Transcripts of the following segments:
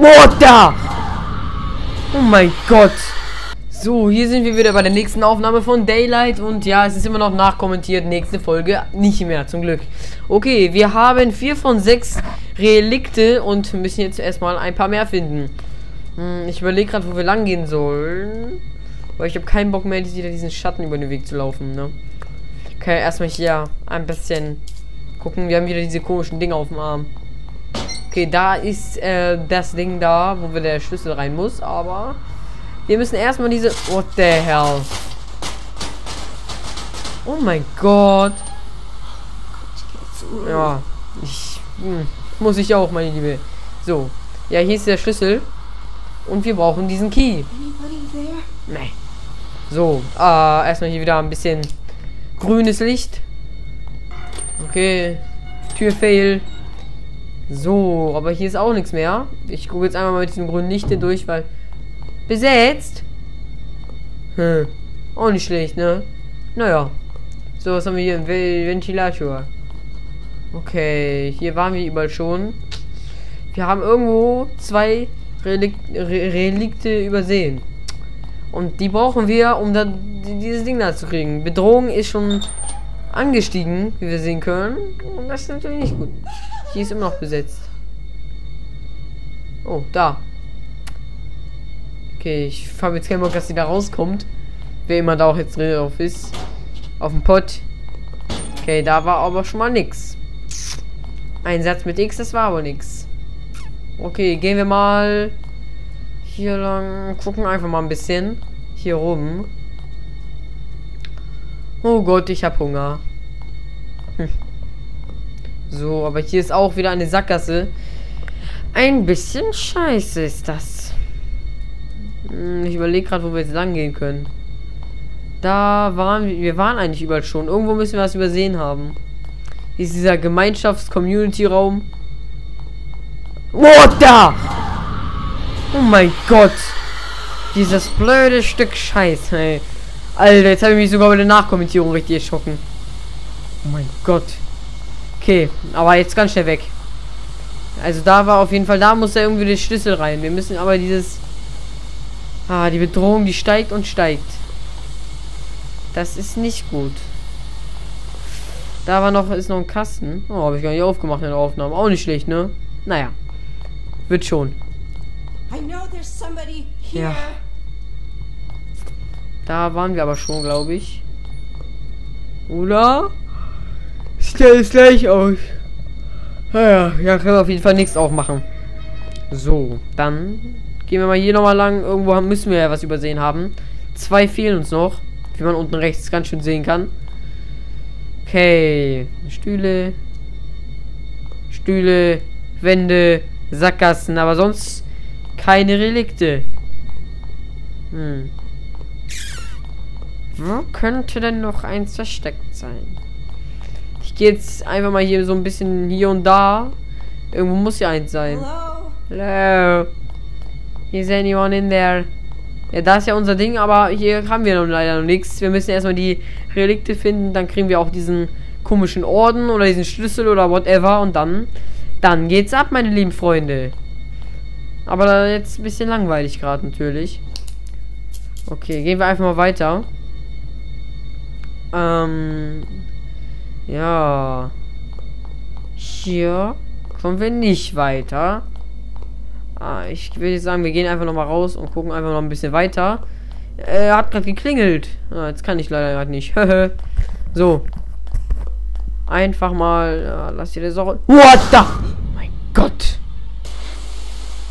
What da? Oh mein Gott. So, hier sind wir wieder bei der nächsten Aufnahme von Daylight und ja, es ist immer noch nachkommentiert, nächste Folge nicht mehr, zum Glück. Okay, wir haben vier von sechs Relikte und müssen jetzt erstmal ein paar mehr finden. Hm, ich überlege gerade, wo wir lang gehen sollen. Weil ich habe keinen Bock mehr, wieder diesen Schatten über den Weg zu laufen, ne? Okay, erstmal hier ein bisschen gucken. Wir haben wieder diese komischen Dinge auf dem Arm. Okay, da ist äh, das Ding da, wo wir der Schlüssel rein muss, aber wir müssen erstmal diese. What the hell? Oh mein Gott. Ja, ich hm, muss ich auch, meine Liebe. So, ja, hier ist der Schlüssel und wir brauchen diesen Key. Nee. So, äh, erstmal hier wieder ein bisschen grünes Licht. Okay, Tür fail. So, aber hier ist auch nichts mehr. Ich gucke jetzt einmal mal mit diesem grünen Licht hier durch, weil... Besetzt? Hm. Auch nicht schlecht, ne? Naja. So, was haben wir hier? Ventilator. Okay, hier waren wir überall schon. Wir haben irgendwo zwei Relik Re Relikte übersehen. Und die brauchen wir, um da dieses Ding da zu kriegen. Bedrohung ist schon angestiegen, wie wir sehen können. Und das ist natürlich nicht gut. Hier ist immer noch besetzt. Oh, da. Okay, ich habe jetzt keinen Bock, dass sie da rauskommt. Wer immer da auch jetzt drauf ist. Auf dem Pott. Okay, da war aber schon mal nix. Ein Satz mit X, das war aber nix. Okay, gehen wir mal hier lang. Gucken einfach mal ein bisschen. Hier rum. Oh Gott, ich habe Hunger. So, aber hier ist auch wieder eine Sackgasse. Ein bisschen scheiße ist das. Hm, ich überlege gerade, wo wir jetzt lang gehen können. Da waren wir. Wir waren eigentlich überall schon. Irgendwo müssen wir was übersehen haben. Hier ist dieser Gemeinschafts-Community-Raum. What da? Oh mein Gott. Dieses blöde Stück Scheiß, ey. Alter, jetzt habe ich mich sogar bei der Nachkommentierung richtig erschrocken. Oh mein Gott. Okay, aber jetzt ganz schnell weg. Also da war auf jeden Fall, da muss er irgendwie der Schlüssel rein. Wir müssen aber dieses... Ah, die Bedrohung, die steigt und steigt. Das ist nicht gut. Da war noch, ist noch ein Kasten. Oh, habe ich gar nicht aufgemacht in der Aufnahme. Auch nicht schlecht, ne? Naja. Wird schon. Ja. Da waren wir aber schon, glaube ich. Oder? Stell es gleich aus. Naja, ja, können wir auf jeden Fall nichts aufmachen. So, dann gehen wir mal hier nochmal lang. Irgendwo müssen wir ja was übersehen haben. Zwei fehlen uns noch. Wie man unten rechts ganz schön sehen kann. Okay. Stühle. Stühle. Wände. Sackgassen. Aber sonst keine Relikte. Hm. Wo könnte denn noch eins versteckt sein? Gehe jetzt einfach mal hier so ein bisschen hier und da. Irgendwo muss ja eins sein. Hello. Hello. Is anyone in there? Ja, da ist ja unser Ding, aber hier haben wir noch leider noch nichts. Wir müssen erstmal die Relikte finden, dann kriegen wir auch diesen komischen Orden oder diesen Schlüssel oder whatever und dann dann geht's ab, meine lieben Freunde. Aber jetzt ein bisschen langweilig gerade natürlich. Okay, gehen wir einfach mal weiter. Ähm, ja. Hier kommen wir nicht weiter. Ah, ich würde sagen, wir gehen einfach noch mal raus und gucken einfach noch ein bisschen weiter. Er hat gerade geklingelt. Ah, jetzt kann ich leider gerade nicht. so. Einfach mal. Ja, lass dir das auch. What the? mein Gott.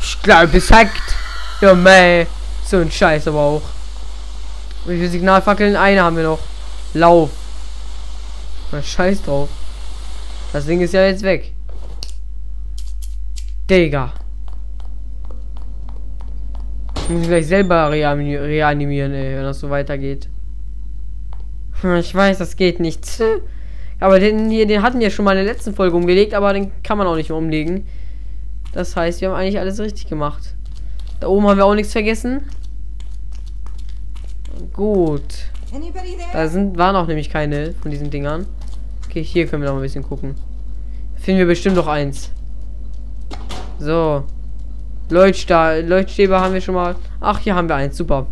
Ich glaube, es hackt. Ja, meh. So ein Scheiß aber auch. Wie viele Signalfackeln? Eine haben wir noch. Lauf. Na, scheiß drauf. Das Ding ist ja jetzt weg. Digga. Ich muss gleich selber reanimieren, ey, wenn das so weitergeht. Hm, ich weiß, das geht nicht. Aber den hier, den hatten wir schon mal in der letzten Folge umgelegt, aber den kann man auch nicht mehr umlegen. Das heißt, wir haben eigentlich alles richtig gemacht. Da oben haben wir auch nichts vergessen. Gut. Da sind, waren auch nämlich keine von diesen Dingern. Okay, hier können wir noch ein bisschen gucken. Finden wir bestimmt noch eins. So. Leuchtstäbe haben wir schon mal. Ach, hier haben wir eins. Super.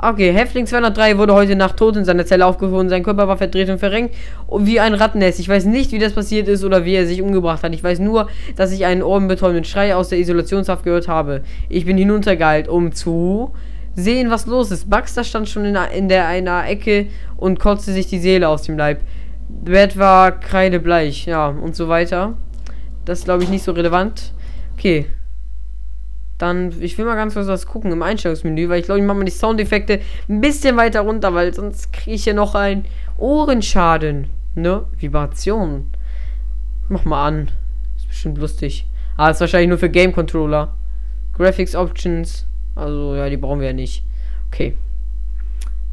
Okay, Häftling 203 wurde heute Nacht tot in seiner Zelle aufgefunden. Sein Körper war verdreht und verrenkt wie ein Rattennest. Ich weiß nicht, wie das passiert ist oder wie er sich umgebracht hat. Ich weiß nur, dass ich einen ohrenbetäubenden Schrei aus der Isolationshaft gehört habe. Ich bin hinuntergeeilt, um zu sehen, was los ist. Baxter stand schon in, in der einer Ecke und kotzte sich die Seele aus dem Leib. Bett war kreidebleich, ja, und so weiter. Das ist, glaube ich, nicht so relevant. Okay. Dann, ich will mal ganz kurz was gucken im Einstellungsmenü, weil ich glaube, ich mache mal die Soundeffekte ein bisschen weiter runter, weil sonst kriege ich hier noch einen Ohrenschaden. Ne? Vibration. Mach mal an. Ist bestimmt lustig. Ah, ist wahrscheinlich nur für Game Controller. Graphics Options. Also, ja, die brauchen wir ja nicht. Okay.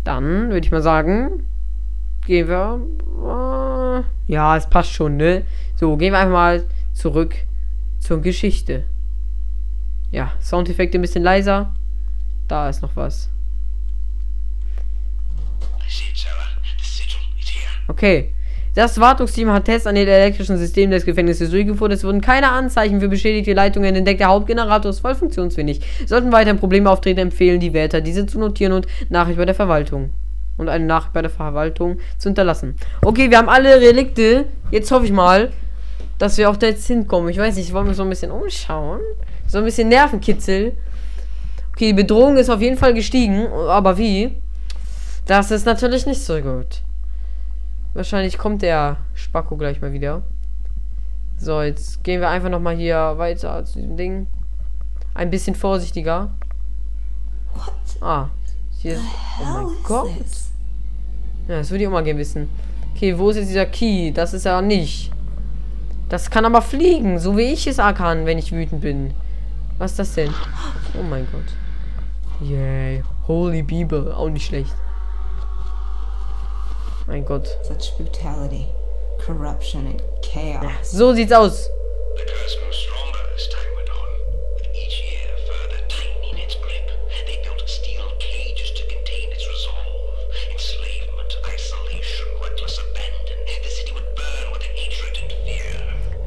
Dann würde ich mal sagen, gehen wir. Äh, ja, es passt schon, ne? So, gehen wir einfach mal zurück zur Geschichte. Ja, Soundeffekte ein bisschen leiser. Da ist noch was. Okay. Das Wartungsteam hat Tests an den elektrischen Systemen des Gefängnisses durchgeführt. Es wurden keine Anzeichen für beschädigte Leitungen entdeckt. Der Hauptgenerator ist voll funktionsfähig. Sollten weiterhin Probleme auftreten, empfehlen die Wärter, diese zu notieren und Nachricht bei der Verwaltung. Und eine Nachricht bei der Verwaltung zu hinterlassen. Okay, wir haben alle Relikte. Jetzt hoffe ich mal, dass wir auch da jetzt hinkommen. Ich weiß nicht, wollen wir so ein bisschen umschauen? So ein bisschen Nervenkitzel. Okay, die Bedrohung ist auf jeden Fall gestiegen. Aber wie? Das ist natürlich nicht so gut. Wahrscheinlich kommt der Spacko gleich mal wieder. So, jetzt gehen wir einfach nochmal hier weiter zu diesem Ding. Ein bisschen vorsichtiger. Ah, hier ist... Oh mein Gott. Ja, das würde ich auch mal gerne wissen. Okay, wo ist jetzt dieser Key? Das ist ja nicht. Das kann aber fliegen, so wie ich es kann, wenn ich wütend bin. Was ist das denn? Oh mein Gott. Yay. Holy Bibel. Auch nicht schlecht. Mein Gott. Such brutality, corruption and chaos. Ja, so sieht's aus.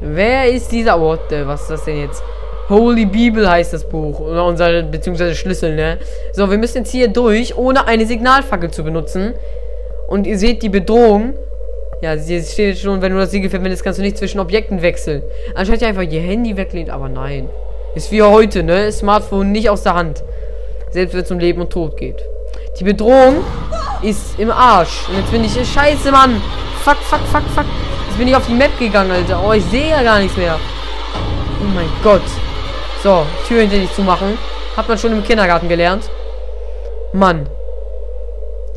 Wer ist dieser Ort? Was ist das denn jetzt? Holy Bibel heißt das Buch. Oder unser, beziehungsweise Schlüssel, ne? So, wir müssen jetzt hier durch, ohne eine Signalfackel zu benutzen. Und ihr seht die Bedrohung. Ja, sie steht schon, wenn du das Siegel verwendest, kannst du nicht zwischen Objekten wechseln. Ihr einfach ihr Handy weglehnt, aber nein. Ist wie heute, ne? Smartphone nicht aus der Hand. Selbst wenn es um Leben und Tod geht. Die Bedrohung ist im Arsch. Und jetzt bin ich. Scheiße, Mann! Fuck, fuck, fuck, fuck. Jetzt bin ich auf die Map gegangen, Alter. Oh, ich sehe ja gar nichts mehr. Oh mein Gott. So, Tür hinter dich zu machen. Hat man schon im Kindergarten gelernt. Mann.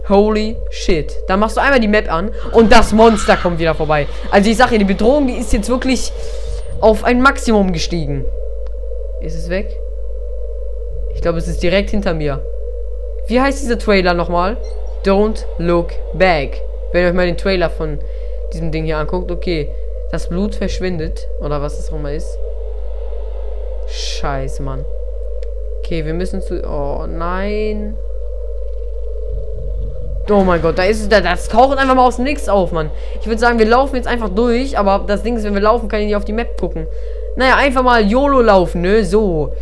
Holy shit. Dann machst du einmal die Map an und das Monster kommt wieder vorbei. Also ich sage ja, die Bedrohung, die ist jetzt wirklich auf ein Maximum gestiegen. Ist es weg? Ich glaube, es ist direkt hinter mir. Wie heißt dieser Trailer nochmal? Don't look back. Wenn ihr euch mal den Trailer von diesem Ding hier anguckt. Okay, das Blut verschwindet. Oder was das auch mal ist. Scheiße, Mann. Okay, wir müssen zu... Oh, nein. Oh mein Gott, da ist es. Da, das taucht einfach mal aus dem Nix auf, Mann. Ich würde sagen, wir laufen jetzt einfach durch. Aber das Ding ist, wenn wir laufen, kann ich nicht auf die Map gucken. Naja, einfach mal YOLO laufen, ne? So.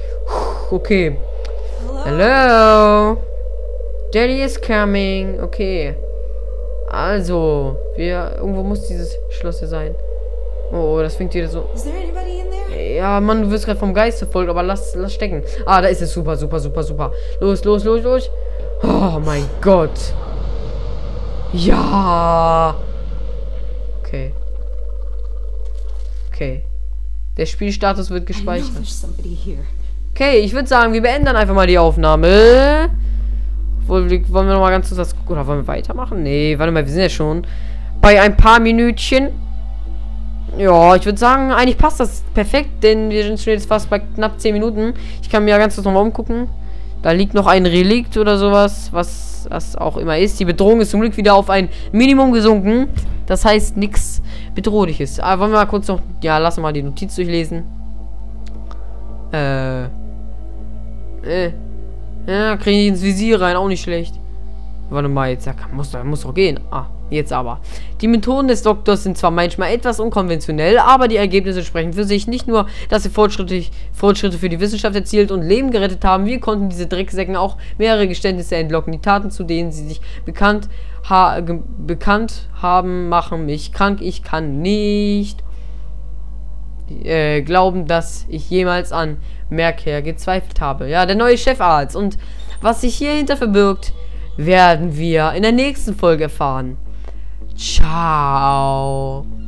Okay. Hello. Daddy is coming. Okay. Also, wir... Irgendwo muss dieses Schloss hier sein. Oh, das fängt wieder so... Ja, Mann, du wirst gerade vom Geist verfolgt, aber lass, lass stecken. Ah, da ist es. Super, super, super, super. Los, los, los, los. Oh mein Gott. Ja. Okay. Okay. Der Spielstatus wird gespeichert. Okay, ich würde sagen, wir beenden einfach mal die Aufnahme. Wollen wir noch mal ganz kurz das... Oder wollen wir weitermachen? Nee, warte mal, wir sind ja schon bei ein paar Minütchen. Ja, ich würde sagen, eigentlich passt das perfekt, denn wir sind schon jetzt fast bei knapp 10 Minuten. Ich kann mir ja ganz kurz nochmal umgucken. Da liegt noch ein Relikt oder sowas, was das auch immer ist. Die Bedrohung ist zum Glück wieder auf ein Minimum gesunken. Das heißt, nichts Bedrohliches. Aber ah, wollen wir mal kurz noch... Ja, lassen wir mal die Notiz durchlesen. Äh... Äh... Ja, kriege ich ins Visier rein, auch nicht schlecht. Warte mal, jetzt ja, muss, muss doch gehen. Ah, jetzt aber. Die Methoden des Doktors sind zwar manchmal etwas unkonventionell, aber die Ergebnisse sprechen für sich. Nicht nur, dass sie Fortschritte, Fortschritte für die Wissenschaft erzielt und Leben gerettet haben, wir konnten diese Drecksäcken auch mehrere Geständnisse entlocken. Die Taten, zu denen sie sich bekannt, ha bekannt haben, machen mich krank. Ich kann nicht äh, glauben, dass ich jemals an Merker gezweifelt habe. Ja, der neue Chefarzt. Und was sich hierhinter verbirgt, werden wir in der nächsten Folge erfahren. Ciao.